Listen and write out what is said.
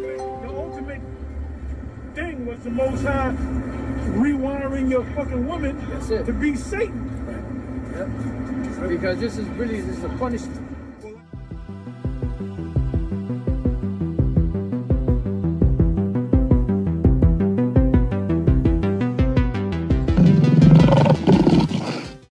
ultimate, the ultimate thing was the Most High rewiring your fucking woman to be Satan. Right. Yep. Because this is really this is a punishment.